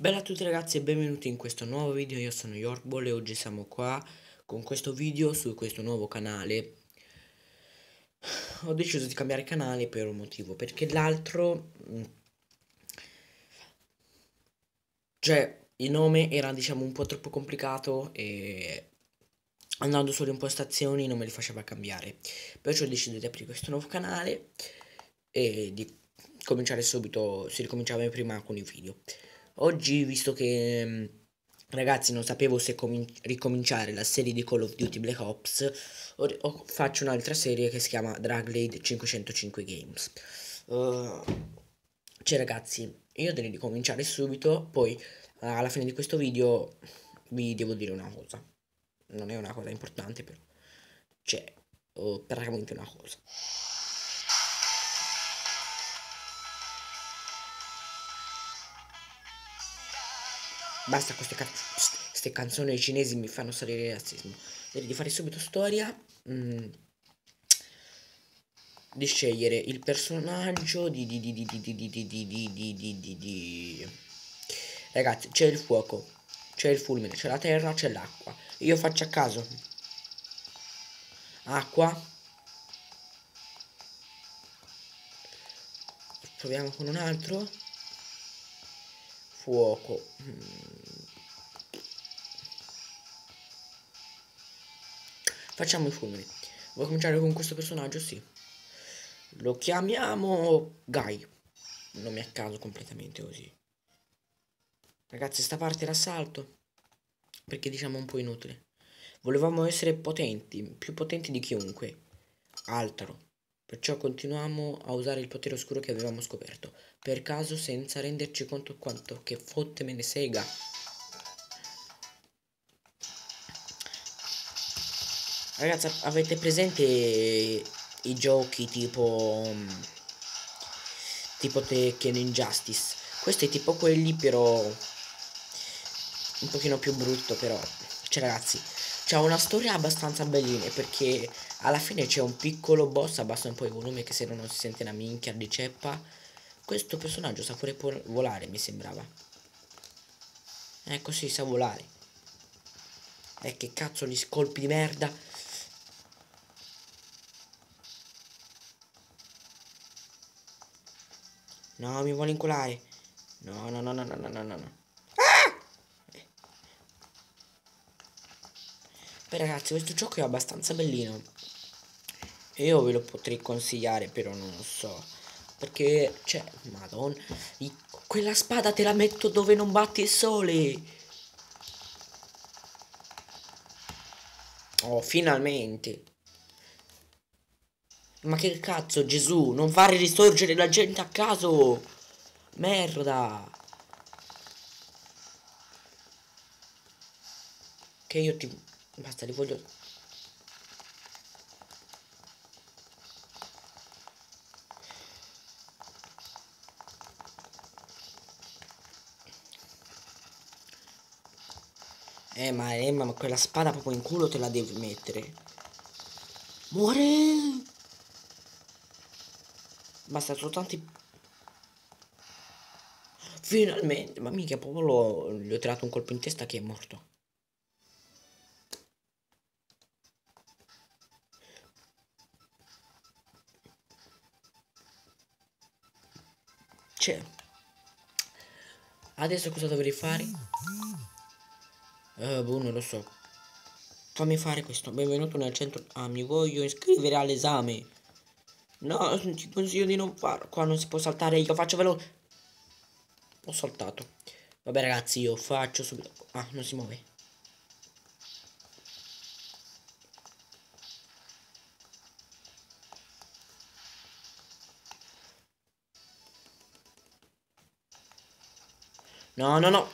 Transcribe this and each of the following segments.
Bella a tutti ragazzi e benvenuti in questo nuovo video, io sono Yorkball e oggi siamo qua con questo video su questo nuovo canale. Ho deciso di cambiare canale per un motivo, perché l'altro mm, Cioè, il nome era diciamo un po' troppo complicato e andando sulle impostazioni non me li faceva cambiare. Perciò ho deciso di aprire questo nuovo canale e di cominciare subito, si ricominciava prima con i video Oggi, visto che mm, ragazzi non sapevo se ricominciare la serie di Call of Duty Black Ops, faccio un'altra serie che si chiama Draglade 505 Games. Uh, cioè ragazzi, io devo ricominciare subito, poi alla fine di questo video vi devo dire una cosa. Non è una cosa importante però. Cioè, uh, praticamente una cosa. Basta queste, ca queste canzoni cinesi mi fanno salire il razzismo. Direi di fare subito storia. Mm. Di scegliere il personaggio di di di di di di di di di di di di di Ragazzi, c'è il fuoco, c'è il fulmine, c'è la terra, c'è l'acqua. Io faccio a caso. Acqua. Proviamo con un altro fuoco. Facciamo i fulmini vuoi cominciare con questo personaggio? sì. Lo chiamiamo Guy. Non mi caso completamente così. Ragazzi sta parte l'assalto? Perché diciamo un po' inutile. Volevamo essere potenti più potenti di chiunque. Altro Perciò continuiamo a usare il potere oscuro che avevamo scoperto, per caso senza renderci conto quanto che fotte me ne sega. Ragazzi, avete presente i giochi tipo... tipo Tekken Injustice? Questo è tipo quelli però... un pochino più brutto però. Cioè ragazzi, c'ha una storia abbastanza bellina perché alla fine c'è un piccolo boss, abbassa un po' i volumi che se no non si sente una minchia di ceppa. Questo personaggio sa pure volare, mi sembrava. Ecco sì, sa volare. E che cazzo gli colpi di merda. No, mi vuole inculare. No, no, no, no, no, no, no, no. Beh ragazzi questo gioco è abbastanza bellino. Io ve lo potrei consigliare però non lo so. Perché cioè madonna Quella spada te la metto dove non batti il sole. Oh finalmente. Ma che cazzo Gesù Non fare risorgere la gente a caso. Merda. Che io ti Basta, li voglio... Eh ma, eh, ma quella spada proprio in culo te la devi mettere. Muore! Basta soltanto... Finalmente! Ma mica proprio gli ho tirato un colpo in testa che è morto. C'è. Adesso cosa dovrei fare? Uh, boh, non lo so. Fammi fare questo. Benvenuto nel centro. Ah, mi voglio iscrivere all'esame. No, ti consiglio di non farlo. Qua non si può saltare. Io faccio veloce. Ho saltato. Vabbè, ragazzi, io faccio subito. Ah, non si muove. No, no, no.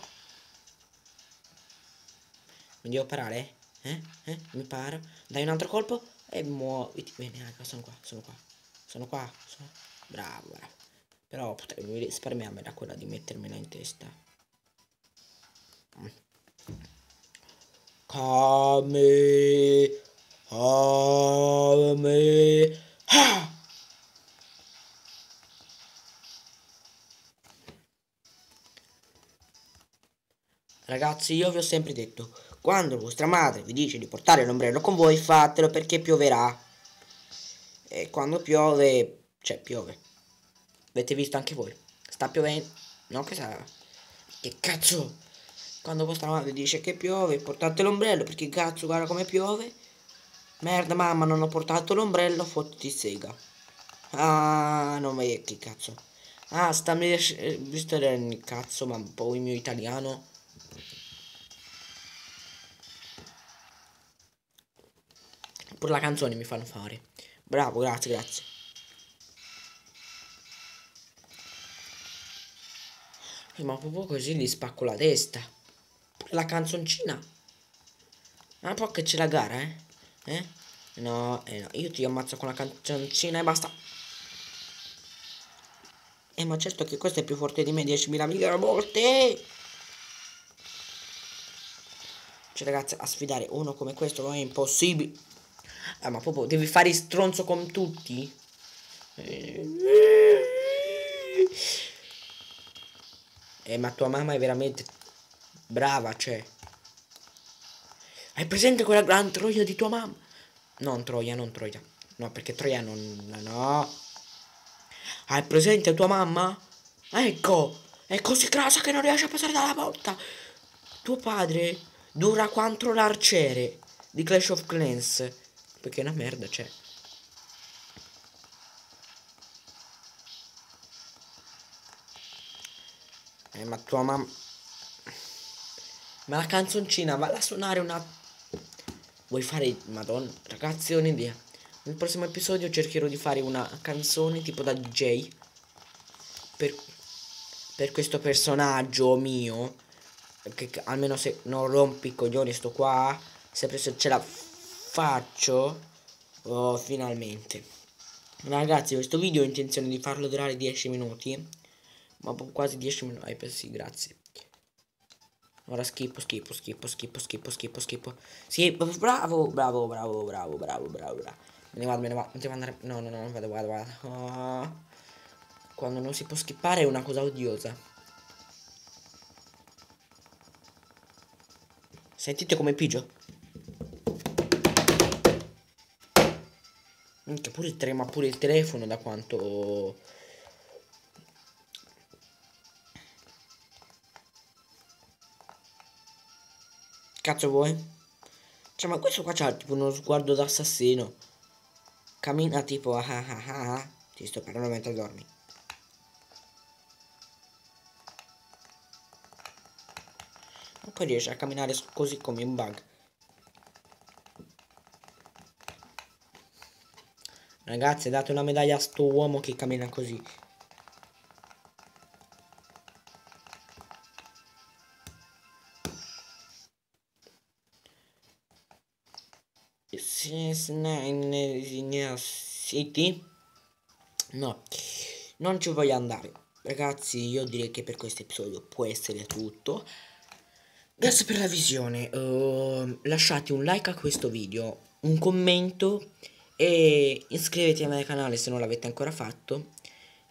Mi devo parare? Eh? Eh? Mi paro. Dai un altro colpo e muoviti. Bene, raga, sono qua, sono qua. Sono qua. Sono... Bravo, bravo. Però potrei risparmiarmela quella di mettermela in testa. Come... Come... Ah! Ragazzi, io vi ho sempre detto, quando vostra madre vi dice di portare l'ombrello con voi, fatelo perché pioverà. E quando piove, cioè piove. Avete visto anche voi? Sta piovendo. No, che sa... Che cazzo? Quando vostra madre dice che piove, portate l'ombrello perché cazzo, guarda come piove. Merda, mamma, non ho portato l'ombrello, fottiti sega. Ah, non mi... che cazzo. Ah, sta mi... Visto il cazzo, ma un po' il mio italiano. Pure la canzone mi fanno fare. Bravo, grazie, grazie. Eh, ma proprio così gli spacco la testa. Pure la canzoncina. Ma poi che c'è la gara, eh? Eh? No, eh no, io ti ammazzo con la canzoncina e basta. Eh, ma certo che questo è più forte di me 10.000 mila volte. Cioè, ragazzi, a sfidare uno come questo è impossibile. Ah, ma proprio devi fare stronzo con tutti? Eh, ma tua mamma è veramente brava, cioè. Hai presente quella gran troia di tua mamma? Non troia, non troia. No, perché troia non... No. Hai presente tua mamma? Ecco, è così grassa che non riesce a passare dalla porta. Tuo padre dura quanto l'arciere di Clash of Clans. Perché è una merda, cioè. Eh, ma tua mamma... Ma la canzoncina, va a suonare una... Vuoi fare... Madonna, ragazzi, ho un'idea. Nel prossimo episodio cercherò di fare una canzone tipo da DJ. Per, per questo personaggio mio. Che, che almeno se non rompi i coglioni sto qua. Sempre se ce la faccio oh, finalmente ragazzi questo video ho intenzione di farlo durare 10 minuti ma quasi 10 minuti eh, sì grazie ora schippo schippo schippo schippo schippo schippo schippo sì bravo bravo bravo bravo bravo bravo bravo me ne vado me ne vado non devo andare no no no vado vado vado oh. quando non si può skippare è una cosa odiosa sentite come pigio Anche pure il, ma pure il telefono da quanto... Cazzo vuoi? Cioè ma questo qua c'ha tipo uno sguardo d'assassino. Cammina tipo ah ah ah ah. Ti sto parlando mentre dormi. Poi riesce a camminare così come un bug. Ragazzi, date una medaglia a sto uomo che cammina così. City? No, non ci voglio andare. Ragazzi, io direi che per questo episodio può essere tutto. Grazie per la visione. Uh, lasciate un like a questo video, un commento e iscrivetevi al canale se non l'avete ancora fatto.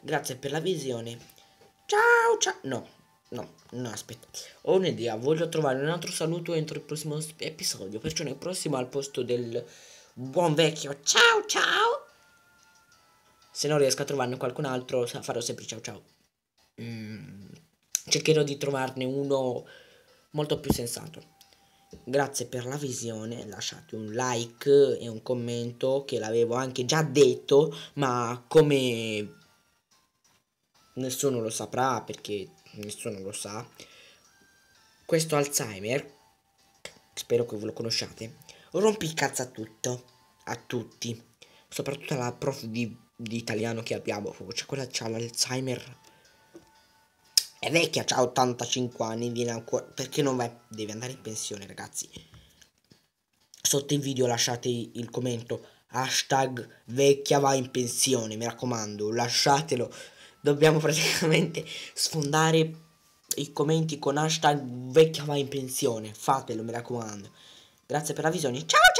Grazie per la visione. Ciao ciao. No, no, no, aspetta. Ho un'idea, voglio trovare un altro saluto entro il prossimo episodio. Perciò nel prossimo al posto del buon vecchio ciao ciao. Se non riesco a trovarne qualcun altro farò sempre ciao ciao. Mm, cercherò di trovarne uno molto più sensato. Grazie per la visione, lasciate un like e un commento che l'avevo anche già detto, ma come nessuno lo saprà perché nessuno lo sa, questo Alzheimer, spero che ve lo conosciate, rompi il cazzo a tutto, a tutti, soprattutto alla prof di, di italiano che abbiamo, cioè quella c'ha l'Alzheimer è vecchia, ha 85 anni, viene ancora... Perché non vai? Devi andare in pensione, ragazzi. Sotto il video lasciate il commento. Hashtag vecchia va in pensione, mi raccomando, lasciatelo. Dobbiamo praticamente sfondare i commenti con hashtag vecchia va in pensione. Fatelo, mi raccomando. Grazie per la visione. Ciao, ciao!